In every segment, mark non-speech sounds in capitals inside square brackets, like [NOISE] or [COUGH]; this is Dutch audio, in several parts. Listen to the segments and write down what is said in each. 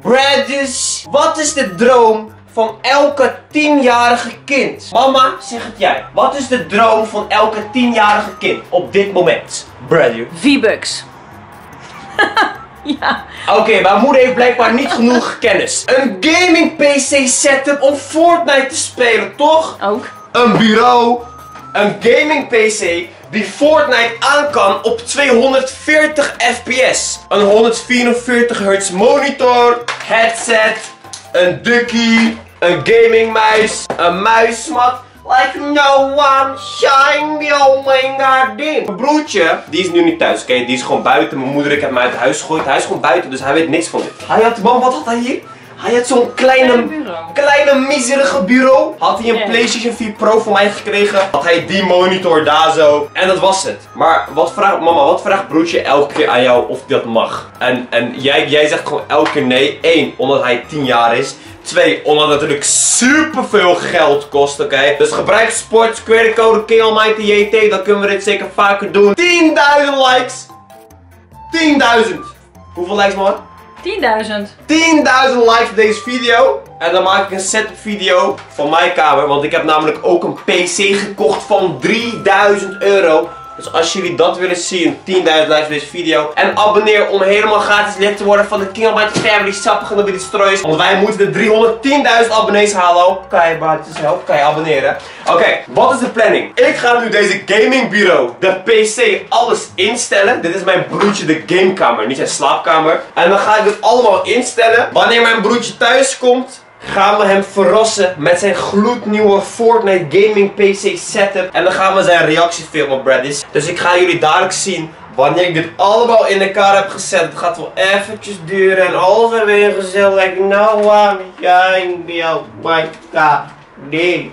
Brothers, wat is de droom van elke tienjarige kind? Mama, zeg het jij. Wat is de droom van elke tienjarige kind op dit moment? Brother. V-Bucks. [LAUGHS] ja. Oké, mijn moeder heeft blijkbaar niet genoeg kennis. Een gaming PC setup om Fortnite te spelen, toch? Ook. Een bureau, een gaming PC die Fortnite aan kan op 240 fps. Een 144 Hz monitor, headset, een duckie, een gaming muis, een muismat. Like no one shine your ding. Mijn broertje, die is nu niet thuis, oké? Die is gewoon buiten. Mijn moeder, ik heb hem uit huis gegooid. Hij is gewoon buiten, dus hij weet niks van dit. Hij had, man, wat had hij hier? Hij had zo'n kleine, Kleine miserige bureau. Had hij een. PlayStation 4 Pro van mij gekregen. Had hij die monitor daar zo. En dat was het. Maar wat vraagt mama, wat vraagt broertje elke keer aan jou of dat mag? En, en jij, jij zegt gewoon elke keer nee. Eén, omdat hij 10 jaar is. Twee, omdat het natuurlijk super veel geld kost, oké? Dus gebruik sports, creditcode King Almighty JT, dan kunnen we dit zeker vaker doen. 10.000 likes! 10.000! Hoeveel likes man? 10.000. 10.000 likes op deze video. En dan maak ik een setup video van mijn kamer. Want ik heb namelijk ook een PC gekocht van 3000 euro. Dus als jullie dat willen zien, 10.000 likes op deze video. En abonneer om helemaal gratis lid te worden van de King of Mighty Family Sappige de Destroyers. Want wij moeten de 310.000 abonnees halen. Kan je buiten zelf, kan je abonneren. Oké, wat is de planning? Ik ga nu deze gamingbureau, de PC, alles instellen. Dit is mijn broertje de gamekamer, niet zijn slaapkamer. En dan ga ik het allemaal instellen. Wanneer mijn broertje thuis komt, gaan we hem verrassen met zijn gloednieuwe Fortnite gaming PC setup. En dan gaan we zijn reactie filmen, Bradis. Dus ik ga jullie dadelijk zien wanneer ik dit allemaal in elkaar heb gezet. Het gaat wel eventjes duren en alles weer weer gezellig. Like, no one shine your my god. Nee.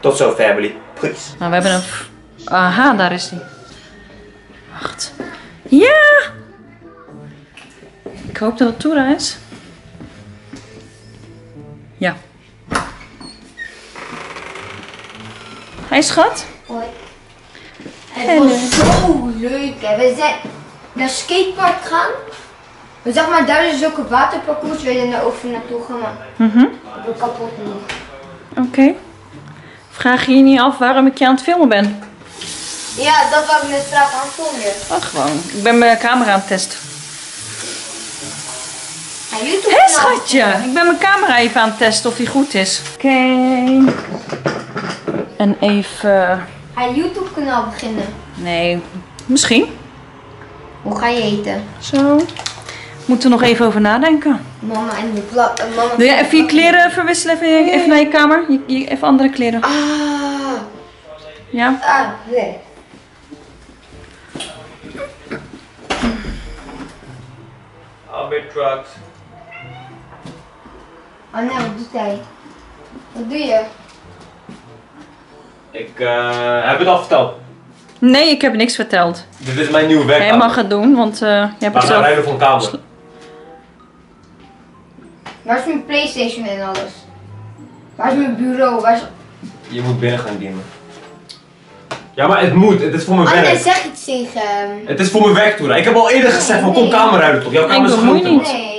Tot zo, family. Please. Nou, we hebben een... Aha, daar is die. Wacht. Ja! Ik hoop dat het is. Ja. Hij schat? Hoi. Het was zo leuk. Hè. We zijn naar skatepark gegaan. We zeg maar, daar is zulke waterparcours. We zijn daar over naartoe gegaan. Mhm. Ik ben kapot nu. Oké. Vraag je je niet af waarom ik je aan het filmen ben? Ja, dat wou ik net vragen aan. Ach, gewoon. Ik ben mijn camera aan het testen. YouTube Hé, schatje. Ik ben mijn camera even aan het testen of die goed is. Oké. En even... Haar YouTube kanaal beginnen. Nee, misschien. Hoe ga je eten? Zo. Moet er nog even over nadenken. Mama en de mama. Wil jij even je kleren verwisselen? Even, even naar je kamer? Je, je- even andere kleren. Ah, Ja? ah, nee. Albert Trucks. Oh nee, wat doet hij? Wat doe je? Ik eh, heb het al verteld. Nee, ik heb niks verteld. Dit is mijn nieuwe Jij werkkamer. mag het doen, want eh je hebt het zelf... rijden van kamer. Waar is mijn Playstation en alles? Waar is mijn bureau? Waar is... Je moet binnen gaan gamen. Ja, maar het moet. Het is voor mijn Oh nee, werk. zeg iets tegen hem. Het is voor mijn werk, Toera. Ik heb al eerder gezegd van kom Nee. kamer ruilen toch. Jouw kamer is man. Nee,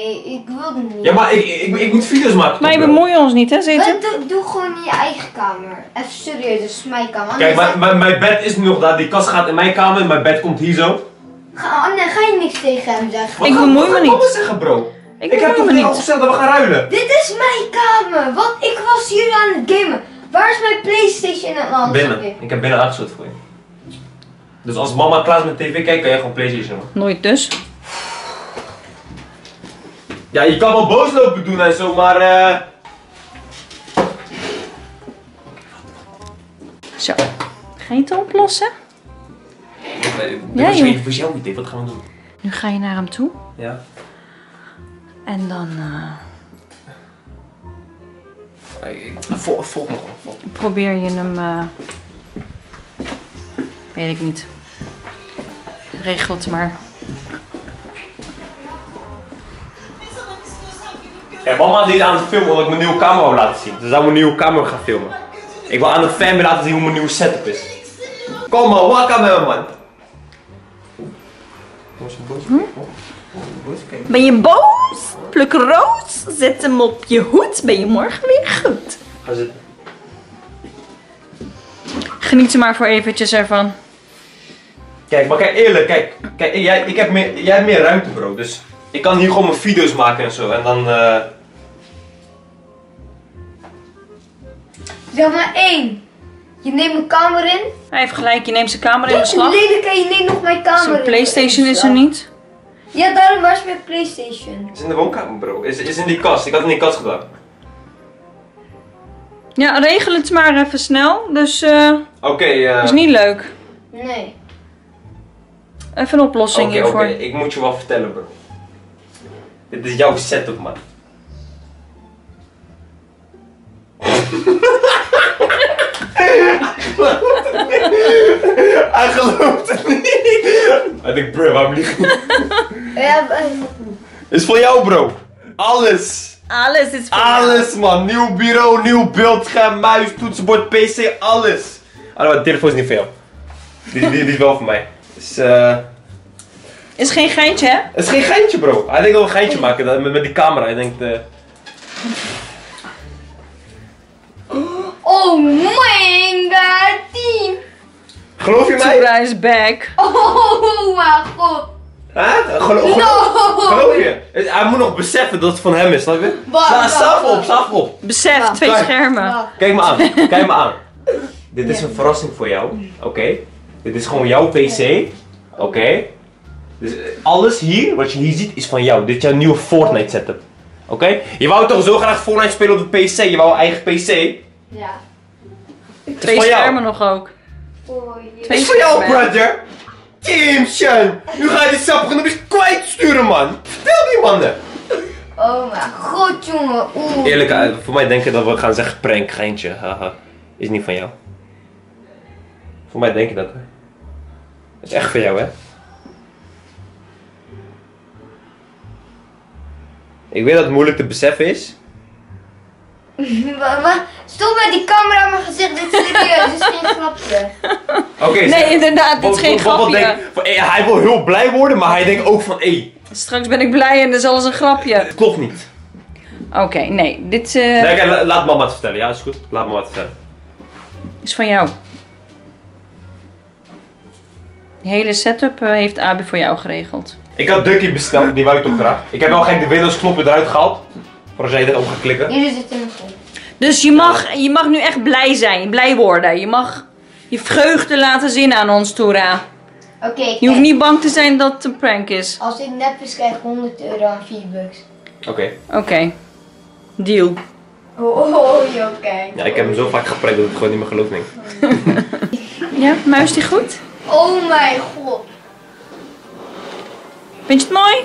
niet. Ja, maar ik, ik, ik, moet video's maken. Maar je bemoeit ons niet, hè, Zetje? Wat, doe, doe gewoon in je eigen kamer. Even serieus, is mijn kamer. Kijk, mijn, mijn, mijn bed is nu nog daar. Die kast gaat in mijn kamer en mijn bed komt hier zo. ga, oh nee, ga je niks tegen hem zeggen. Wat Ik bemoei wat me niet. mama zeggen, bro? Ik Ik heb bemoei toch niet. gezegd dat we gaan ruilen? Dit is mijn kamer. Wat? Ik was hier aan het gamen. Waar is mijn Playstation en alles? Binnen. Ik heb binnen aangesloten voor je. Dus als mama klaar is met tv kijkt, kan je gewoon Playstation doen. Nooit dus. Ja, je kan wel boos lopen doen en zo, maar eh... Zo. Ga je het oplossen? Dat Ja, even voor jou idee, wat gaan we doen? Nu ga je naar hem toe. Ja. En dan eh, Ik- Vol, volg me gewoon. volg probeer je hem... eh, weet ik niet. Regel het maar. Ja, mama is aan het filmen omdat ik mijn nieuwe camera wil laten zien. Dus zou mijn nieuwe camera gaan filmen. Ik wil aan de family laten zien hoe mijn nieuwe setup is. Kom maar, wakka met me man. Je boos? Ben je boos? Pluk roos. Zet hem op je hoed. Ben je morgen weer goed. Ga zitten. Geniet er maar voor eventjes ervan. Kijk, maar kijk, eerlijk, kijk. Kijk, jij, ik heb meer, jij hebt meer ruimte, bro. Dus ik kan hier gewoon mijn video's maken en zo. En dan, eh... Zeg maar één. Je neemt mijn kamer in. Hij heeft gelijk. Je neemt zijn kamer in beslag. lelijk en je neemt nog mijn kamer Zijn in. Playstation is er niet. Ja, daarom was mijn Playstation. is in de woonkamer, bro. Is, is in die kast. Ik had het in die kast gedaan. Ja, regel het maar even snel. Dus eh Oké, eh... is niet leuk. Nee. Even een oplossing Oké, oké. hiervoor. Ik moet je wel vertellen, bro. Dit is jouw setup, man. [LAUGHS] Hij gelooft het niet. Hij denkt, bro, waarom lieg je? Ja, eh, Is voor jou, bro. Alles. Alles is voor jou. Alles, man. Nieuw bureau, nieuw beeldscherm, muis, toetsenbord, pc, alles. Ah, maar de telefoon is niet. Die, die, die is wel voor mij. Dus, eh... Is geen geintje, hè? Het is geen geintje, bro. Hij denkt dat we een geintje maken dat- met, met die camera. Hij denkt, eh... Oh my god, team. Geloof je mij? Tura is back. Oh mijn god. Hè? Gelo- No. gelo- Geloof je? Hij moet nog beseffen dat het van hem is, snap je? Wacht, op, stap op. Besef, twee kijk. schermen. Wacht. Kijk me aan, kijk me aan. Dit is een verrassing voor jou, oké? Dit is gewoon jouw PC, oké? Dus eh, alles hier, wat je hier ziet, is van jou. Dit is jouw nieuwe Fortnite setup. Oké? Je wou toch zo graag Fortnite spelen op de PC? Je wou een eigen PC? Ja. Twee schermen nog ook. Oh, Twee is voor jou, brother! Shen! Nu ga je dit sappige nummer kwijtsturen, man! Vertel die mannen! oh mijn god, jongen. Oeh. Eerlijk, eh, voor mij denken dat we gaan zeggen prank, geintje, haha. Is niet van jou. Voor mij denk je dat, hè? Is echt van jou, hè? Ik weet dat het moeilijk te beseffen is. [LAUGHS] Stop met die camera op mijn gezicht. Dit is serieus. Dit is geen [LAUGHS] grapje. Oké, Nee, inderdaad, dit is geen grapje. denk- van, eh, hij wil heel blij worden, maar hij denkt ook van, hé, Straks ben ik blij en dat is alles een grapje. het klopt niet. Oké, nee, dit eh, Nee, kijk, la- laat mama het vertellen, ja, is goed. Laat mama het vertellen. is van jou. De hele setup eh, heeft Abi voor jou geregeld. Ik had Ducky besteld, die wou ik toch graag. Ik heb wel de Windows knoppen eruit gehaald. Voor als jij dit op gaat klikken. Jullie zitten nog goed. Dus je mag, je mag nu echt blij zijn, blij worden. Je mag je vreugde laten zien aan ons, Tora. Oké, Je hoeft niet bang te zijn dat het een prank is. Als nep is, krijg ik 100 euro aan 4 bucks. Oké. Oké, deal. Oh, oh, oh, joh, kijk. Ja, ik heb hem zo vaak geprankt dat ik gewoon niet meer geloof, denk ik. [LAUGHS] Ja, muist die goed? Oh mijn god. Vind je het mooi?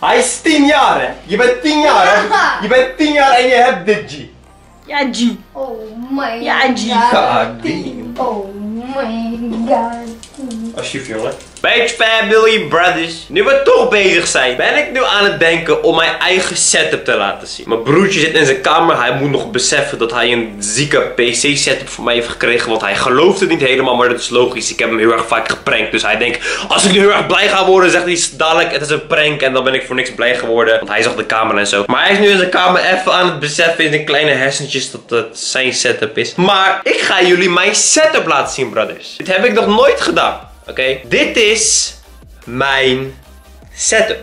Hij is 10 jaar, hè? Je bent 10 jaar, hè? Je bent 10 jaar en je hebt dit, G. Ja, G. Oh my Ja, god. G. God Oh my god. Alsjeblieft, jongen. Beetje family, brothers. Nu we toch bezig zijn, ben ik nu aan het denken om mijn eigen setup te laten zien. Mijn broertje zit in zijn kamer. Hij moet nog beseffen dat hij een zieke PC-setup voor mij heeft gekregen. Want hij gelooft het niet helemaal, maar dat is logisch. Ik heb hem heel erg vaak geprankt. Dus hij denkt, als ik nu heel erg blij ga worden, zegt hij dadelijk, het is een prank. En dan ben ik voor niks blij geworden. Want hij zag de kamer en zo. Maar hij is nu in zijn kamer even aan het beseffen in zijn kleine hersentjes dat het zijn setup is. Maar ik ga jullie mijn setup laten zien, brothers. Dit heb ik nog nooit gedaan. Oké, dit is mijn setup.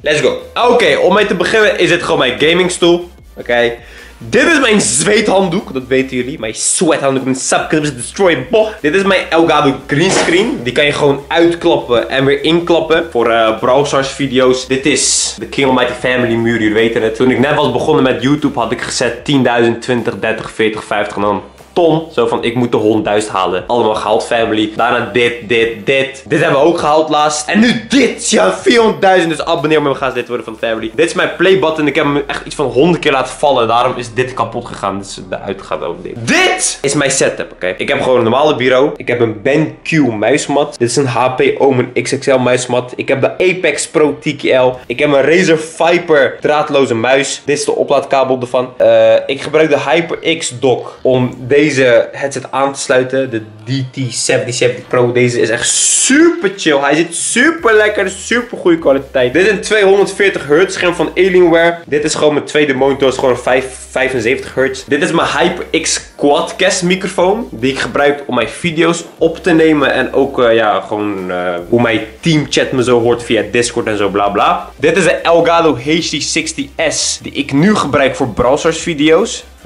Let's go. Oké, om mee te beginnen is dit gewoon mijn gamingstoel. Oké. Dit is mijn zweethanddoek, dat weten jullie. Mijn sweathanddoek met Subclips Destroy Boch. Dit is mijn Elgato greenscreen. Die kan je gewoon uitklappen en weer inklappen voor Brawl Stars video's. Dit is de King Almighty Family muur, jullie weten het. Toen ik net was begonnen met YouTube had ik gezet 10.000, 20, 30, 40, 50 en dan ton. Zo van, ik moet de 100.000 halen. Allemaal gehaald, family. Daarna dit, dit, dit. Dit hebben we ook gehaald laatst. En nu dit. Ja, 400.000. Dus abonneer me, we gaan lid worden van de family. Dit is mijn play button. Ik heb hem echt iets van 100 keer laten vallen. Daarom is dit kapot gegaan. Dus eruit gaat ook dit. Dit is mijn setup, oké? Ik heb gewoon een normale bureau. Ik heb een BenQ muismat. Dit is een HP Omen XXL muismat. Ik heb de Apex Pro TKL. Ik heb een Razer Viper draadloze muis. Dit is de oplaadkabel ervan. Eh, ik gebruik de HyperX dock om deze deze headset aan te sluiten. De DT7070 Pro. Deze is echt super chill. Hij zit super lekker, super goede kwaliteit. Dit is een 240 hertz scherm van Alienware. Dit is gewoon mijn tweede monitor, is gewoon 5, 75 hertz. Dit is mijn HyperX Quadcast microfoon. Die ik gebruik om mijn video's op te nemen. En ook uh, ja, gewoon uh, hoe mijn teamchat me zo hoort via Discord en zo bla bla. Dit is de Elgato HD60S die ik nu gebruik voor browsers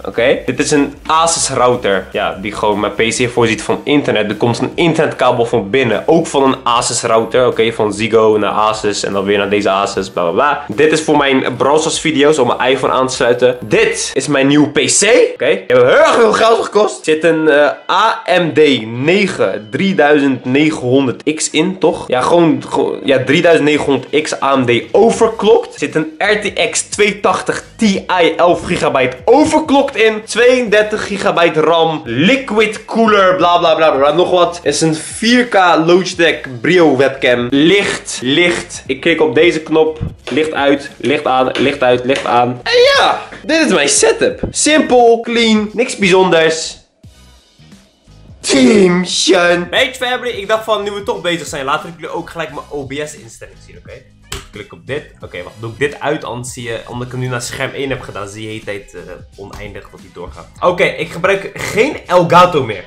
Oké, dit is een Asus router. Ja, die gewoon mijn PC voorziet van internet. Er komt een internetkabel van binnen. Ook van een Asus router. Oké, van Zigo naar Asus en dan weer naar deze Asus. Bla bla. Dit is voor mijn browsers video's om mijn iPhone aan te sluiten. Dit is mijn nieuwe PC. Oké, okay. heeft heel erg veel geld gekost. Zit een AMD 9 3900X in, toch? Ja, gewoon, ja, 3900X AMD overclocked. Er zit een RTX 280 Ti 11 GB overclocked in. 32 gigabyte RAM. Liquid cooler. Bla bla bla bla. Nog wat. Het is een 4K Logitech Brio webcam. Licht. Licht. Ik klik op deze knop. Licht uit. Licht aan. Licht uit. Licht aan. En ja. Dit is mijn setup. Simpel. Clean. Niks bijzonders. Team Shun. Mage Family, ik dacht van nu we toch bezig zijn, laten we jullie ook gelijk mijn OBS instelling zien, oké? Klik op dit. Oké, wacht. Doe ik dit uit, anders zie je, omdat ik hem nu naar scherm 1 heb gedaan, zie je de hele tijd uh, oneindig dat hij doorgaat. Oké, ik gebruik geen Elgato meer.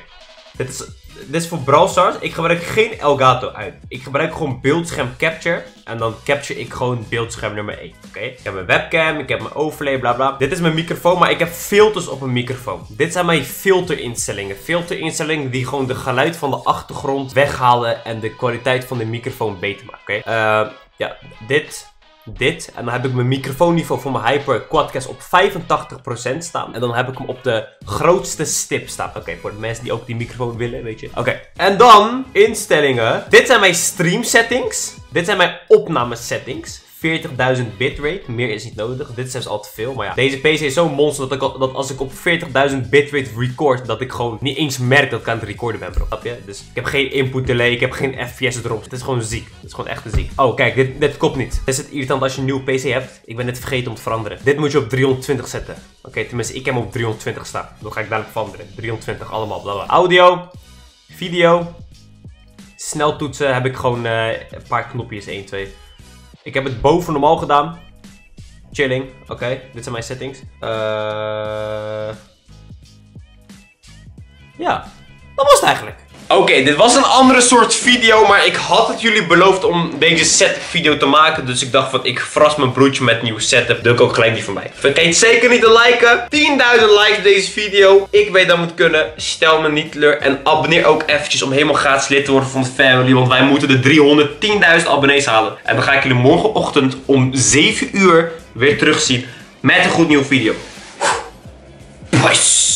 Dit is, dit is voor Brawl Stars. Ik gebruik geen Elgato uit. Ik gebruik gewoon beeldscherm capture. En dan capture ik gewoon beeldscherm nummer 1. Oké? Ik heb mijn webcam, ik heb mijn overlay, bla bla. Dit is mijn microfoon, maar ik heb filters op mijn microfoon. Dit zijn mijn filterinstellingen. Filterinstellingen die gewoon de geluid van de achtergrond weghalen. En de kwaliteit van de microfoon beter maken. Oké? Okay? Uh, ja, dit, dit. En dan heb ik mijn microfoonniveau voor mijn Hyper Quadcast op 85% staan. En dan heb ik hem op de grootste stip staan. Oké, voor de mensen die ook die microfoon willen, weet je. Oké, en dan instellingen. Dit zijn mijn stream settings. Dit zijn mijn opname settings. 40.000 bitrate. Meer is niet nodig. Dit is zelfs al te veel. Maar ja, deze PC is zo'n monster dat, dat als ik op 40.000 bitrate record, dat ik gewoon niet eens merk dat ik aan het recorden ben, bro. Snap je? Dus ik heb geen input delay, ik heb geen FPS erop. Het is gewoon ziek. Het is gewoon echt ziek. Oh, kijk, dit, dit klopt niet. Het is het irritant als je een nieuwe PC hebt. Ik ben net vergeten om te veranderen. Dit moet je op 320 zetten. Oké, tenminste, ik heb hem op 320 staan. Dan ga ik dadelijk veranderen. 320, allemaal, bla bla. Audio, video, snel toetsen heb ik gewoon uh, een paar knopjes. 1, 2. Ik heb het boven normaal gedaan. Chilling. Oké, dit zijn mijn settings. Uh... Ja, dat was het eigenlijk. Oké, dit was een andere soort video, maar ik had het jullie beloofd om deze setup video te maken. Dus ik dacht van, ik verras mijn broertje met een nieuwe setup. Doe ik ook gelijk die van mij. Vergeet zeker niet te liken. 10.000 likes deze video. Ik weet dat moet kunnen. Stel me niet teleur. En abonneer ook eventjes om helemaal gratis lid te worden van de family. Want wij moeten de 310.000 abonnees halen. En dan ga ik jullie morgenochtend om 7 uur weer terugzien met een goed nieuwe video. Peace.